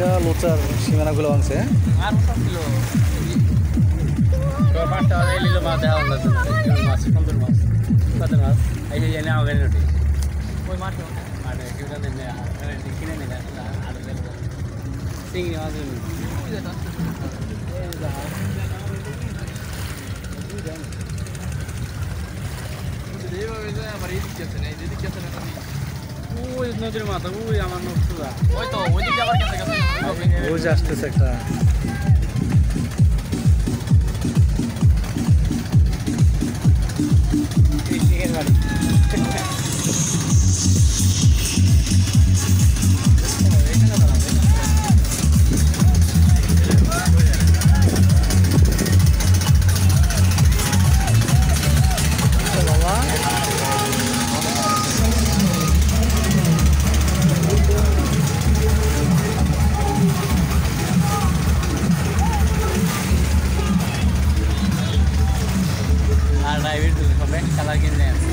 বিশাল উঁচার সীমানাগুলো ভাঙছে হ্যাঁ? আর সব ছিল পাঁচটা বাজে এলিলো মাছ দেওয়া হলো মাছ সুন্দর মাছ কত মাছ এই যে এনে আমাকে রুটি ওই মাছ মানে কেউ জানে কিনে নিলে আর চিংড়ি মাছ ওই নদীর মাথা ওই আমার নকশা ওই তো ওই দিকে আবার গেছে গেছে ওই যে আসতেছে একটা বাবা ડાયવી દીધું ખબર કલર કેમ નહીં